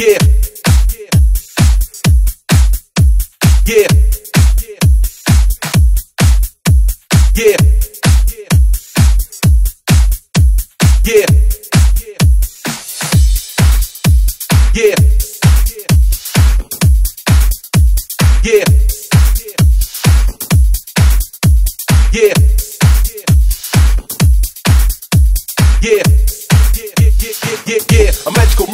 Yeah. Yeah. Yeah. Yeah. Yeah. Yeah. Yeah. Yeah. Yeah, yeah, yeah, yeah, a magical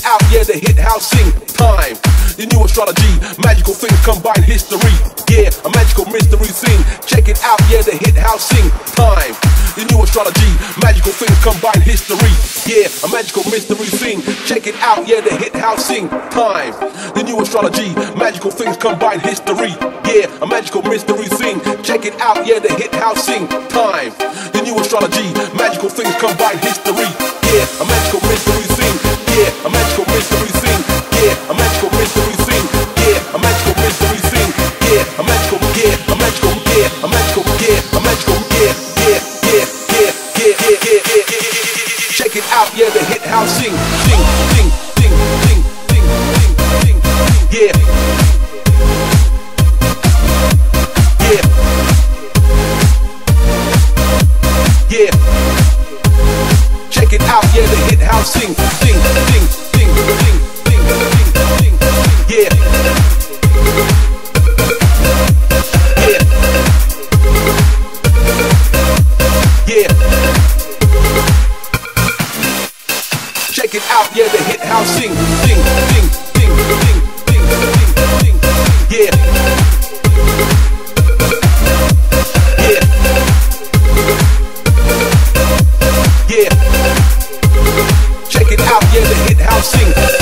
it out, yeah, the hit house sing. Time, the new astrology, magical things combine history. Yeah, a magical mystery scene. Check it out, yeah, the hit house sing. Time, the new astrology, magical things combine history. Yeah, a magical mystery scene. Check it out, yeah, the hit house sing. Time, the new astrology, magical things combine history. Yeah, a magical mystery scene. Check it out, yeah, the hit house sing. Time, the new astrology, magical things combine history. Yeah, a magical yeah, a magical, a magical, a magical. Check it out, yeah, the hit house sing. check it out, yeah, the hit house sing, ding, ding, ding, ding, ding, ding, ding, yeah. Yeah. Yeah. Check it out, yeah, the hit house sing.